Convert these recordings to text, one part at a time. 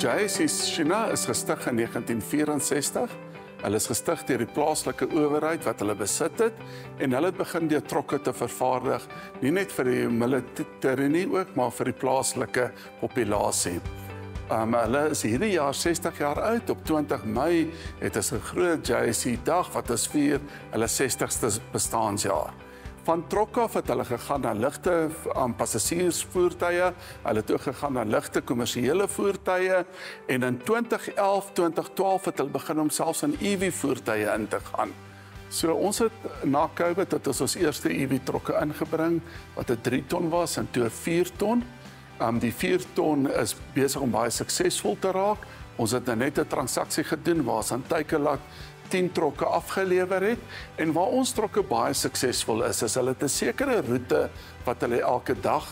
JSC China is gestig in 1964. Hulle is gestig deur die plaaslike owerheid wat hulle besit het en hulle het begin deur trokke te vervaardig, nie net vir die militêre nie ook, maar vir die plaaslike populasie. Um, hulle is hierdie jaar 60 jaar oud. Op 20 Mei het ons 'n groot JSC dag wat ons vier hulle 60ste bestaanjaar van trokke af het hulle gegaan na ligte aan passasiersvoertuie. Hulle het ook gegaan na ligte kommersiële voertuie en in 2011, 2012 het hulle begin om selfs aan EV voertuie in te gaan. So ons het na Covid het ons ons eerste EV trokke ingebring wat 'n 3 ton was en toe 'n 4 ton. Um die 4 ton is besig om baie suksesvol te raak. Ons het nou net 'n transaksie gedoen waar ons aan Takealot 10 trokke afgelewer het en waar ons trokke baie suksesvol is, is hulle 'n sekere roete wat hulle elke dag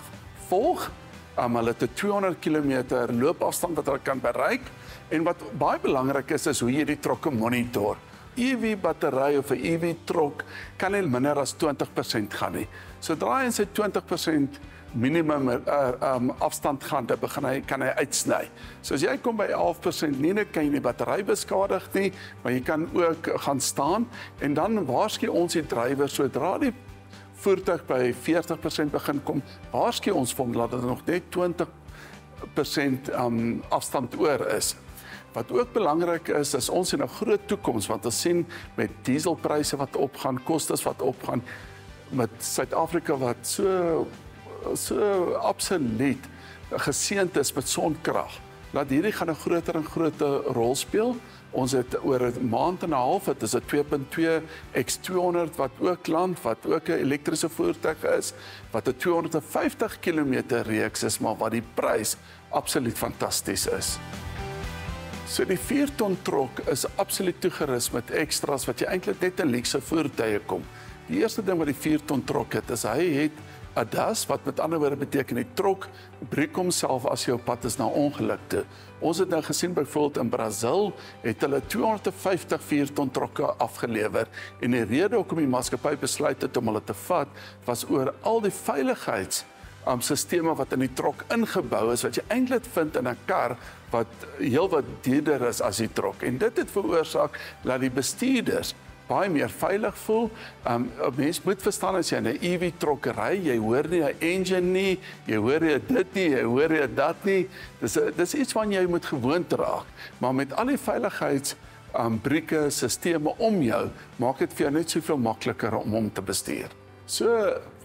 volg. Um, hulle het 'n 200 km loopafstand wat hulle kan bereik en wat baie belangrik is is hoe jy die trokke monitor. EV battery of 'n EV trok kan nie minder as 20% gaan nie. Sodra hy sy 20% minimum uh, um, afstand gaan, dan begin hy kan hy uitsny. So as jy kom by 11% nie net kan jy die battery beskadig nie, maar jy kan ook gaan staan en dan waarsku ons die drywer sodra die voertuig by 40% begin kom, waarsku ons vir hom dat dit nog net 20% um, afstand oor is. Wat ook belangrik is, is ons in 'n groot toekoms want ons sien met dieselpryse wat opgaan, kostes wat opgaan met Suid-Afrika wat so so absoluut geseënd is met sonkrag. Dat hierdie gaan 'n groter en groter rol speel. Ons het oor 'n maand en 'n half, dit is 'n 2.2 X200 wat ook land wat ook 'n elektriese voertuig is, wat 'n 250 km reeks is, maar wat die prys absoluut fantasties is. So die 4 ton trok is absoluut toegerus met ekstras wat jy eintlik net in luxe voertuie kom. Die eerste ding wat die 4 ton trok het, is hy het ADAS wat met ander woorde beteken die trok breek homself as jy op pad is na ongeluk toe. Ons het nou gesien byvoorbeeld in Brasil het hulle 250 4 ton trokke afgelewer en die rede hoekom die maatskappy besluit het om hulle te vat was oor al die veiligheids um, sisteme wat in die trok ingebou is wat jy eintlik vind in 'n kar wat heelwat duurder is as die trok en dit het veroorsaak dat die bestuurders baie meer veilig voel. Um 'n mens moet verstaan as jy 'n EV trokkery, jy hoor nie 'n engine nie, jy hoor nie dit nie, jy hoor nie dat nie. Dis dis iets wat jy moet gewoond raak. Maar met al die veiligheids um brieke, sisteme om jou, maak dit vir jou net soveel makliker om hom te bestuur. So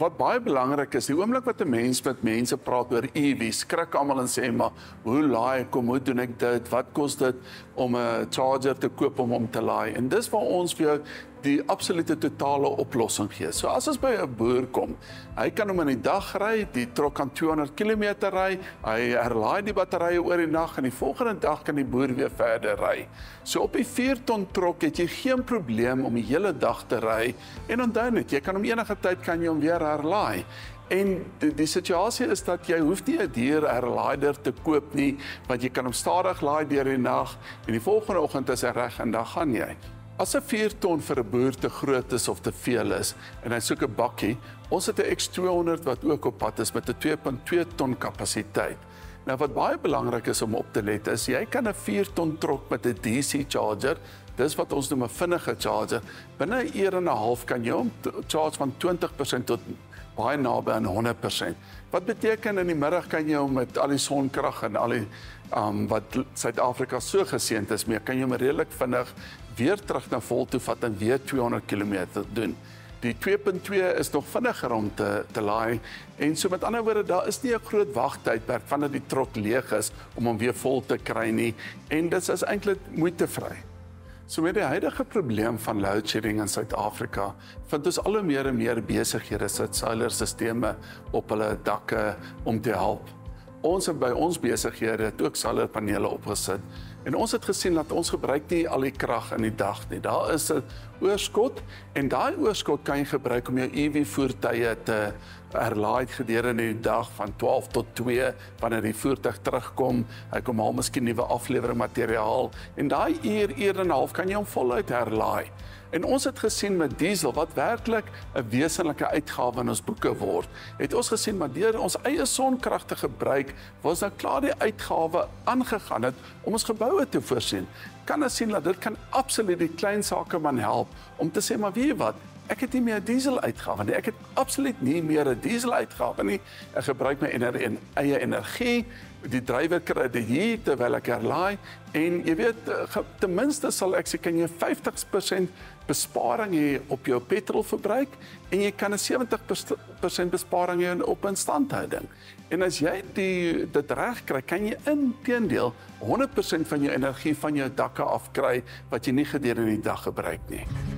wat baie belangrik is, die oomblik wat 'n mens met mense praat oor EV, skrik almal en sê maar, hoe laai ek kom, hoe doen ek dit? Wat kos dit om 'n charger te koop om hom te laai? En dis waar ons vir jou die absolute totale oplossing gee. So as ons by 'n boer kom, hy kan hom in die dag ry, die trok kan 200 km ry, hy herlaai die batterye oor die nag en die volgende dag kan die boer weer verder ry. So op die 4 ton trok het jy geen probleem om die hele dag te ry en onthou net, jy kan hom enige tyd kan jy hom weer herlaai. En die, die situasie is dat jy hoef nie 'n duur herlaider te koop nie, want jy kan hom stadig laai deur die nag en die volgende oggend is hy reg en dan gaan jy. As 'n 4 ton vir 'n boer te groot is of te veel is en hy soek 'n bakkie, ons het 'n X200 wat ook op pad is met 'n 2.2 ton kapasiteit. Nou wat baie belangrik is om op te let is jy kan 'n 4 ton trok met 'n DC charger, dis wat ons noem 'n vinnige charger, binne 'n uur en 'n half kan jy hom charge van 20% tot baie naby aan 100%. Wat beteken in die middag kan jy hom met al die sonkrag en al die um wat Suid-Afrika so geseënd is mee, kan jy hom redelik vinnig weer terug na vol toe vat en weer 200 km doen. Die 2.2 is nog vinniger om te te laai en so met ander woorde daar is nie 'n groot wagtydperk vandat die trok leeg is om hom weer vol te kry nie en dit is eintlik moeitevry. So met die huidige probleem van load shedding in Suid-Afrika, vind ons al hoe meer en meer besighede sit solarstelsels op hulle dakke om te help. Ons het by ons besighede ook solarpanele opgesit En ons het gesien dat ons gebruik nie al die krag in die dag nie. Daar is 'n oorskot en daai oorskot kan jy gebruik om jou EV voertuie te herlaai gedurende die dag van 12 tot 2 wanneer die voertuig terugkom. Hy kom al miskien nuwe aflewering materiaal en daai uur uur en 'n half kan jy hom voluit herlaai. En ons het gesien met diesel wat werklik 'n wesenlike uitgawe in ons boeke word. Het ons gesien maar deur ons eie sonkrag te gebruik, was nou klaar die uitgawe aangegaan het om ons geboue te voorsien. Kan ons sien dat dit kan absoluut die klein sake man help om te sê maar weet jy wat, ek het nie meer diesel uitgawe nie. Ek het absoluut nie meer 'n diesel uitgawe nie. Ek gebruik my ener en eie energie. Die drywer kry dit hier terwyl ek herlaai en jy weet eh, ten minste sal ek sê kan jy 50% besparing hê op jou petrolverbruik en jy kan 'n 70% besparing hê op instandhouding. En as jy die dit reg kry, kan jy intedeel 100% van jou energie van jou dakke afkry wat jy nie gedurende die dag gebruik nie.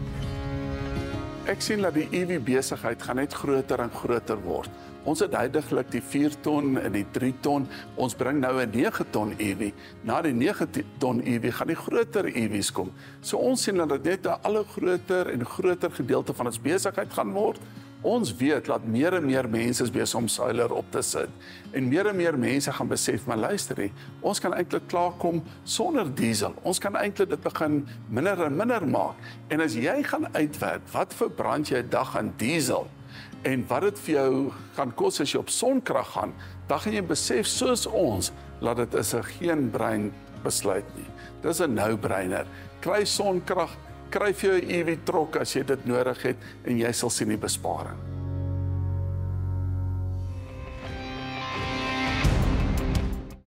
Ek sien dat die EV besigheid gaan net groter en groter word. Ons het heidaglik die 4 ton en die 3 ton. Ons bring nou 'n 9 ton EV. Na die 9 ton EV gaan die groter EV's kom. So ons sien dat dit net 'n al hoe groter en groter gedeelte van ons besigheid gaan word. Ons weet dat meer en meer mense is besig om solar op te sit en meer en meer mense gaan besef maar luister hier, ons kan eintlik klaarkom sonder diesel. Ons kan eintlik dit begin minder en minder maak. En as jy gaan uitwerk, wat verbrand jy 'n dag aan diesel en wat dit vir jou gaan kos as jy op sonkrag gaan, dan gaan jy besef soos ons dat dit is 'n geen brein besluit nie. Dis 'n no-brainer. Kry sonkrag kry vir jou 'n EV trok as jy dit nodig het en jy sal sien die besparing.